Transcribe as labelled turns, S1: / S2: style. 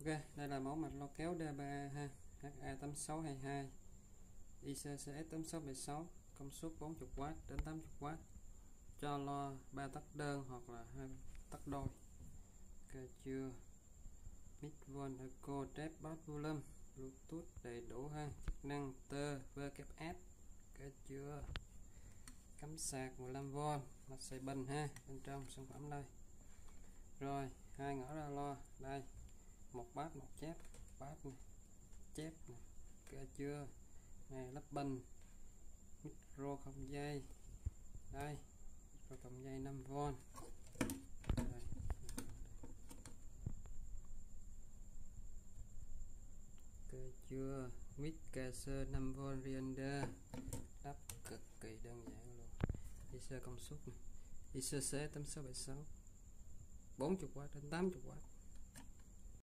S1: Ok, đây là mẫu mạch lo kéo D3 ha, HA8622, ICCS 8676, công suất 40W đến 80W, cho lo 3 tắc đơn hoặc là hai tắc đôi. Ok chưa? Mic von echo bass volume, Bluetooth đầy đủ ha, chức năng tơ VKS. Ok chưa? Cắm sạc 15V, mặt xài bình ha, bên trong sản phẩm đây. Rồi, hai ngõ ra lo, đây một bát, một chép, bát này, chép này cơ chưa này lắp bình, micro không dây, đây, micro không dây 5V đây. cơ chưa mic caser 5V Riender lắp cực kỳ đơn giản luôn. IC công suất này. ICC 8676 40W đến 80W